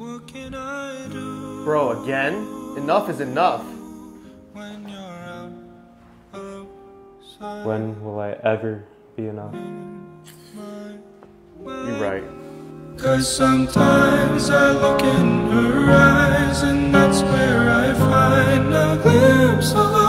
What can I do? Bro, again? Enough is enough. When you're out, outside, When will I ever be enough? You're right. Cause sometimes I look in her eyes, and that's where I find a glimpse of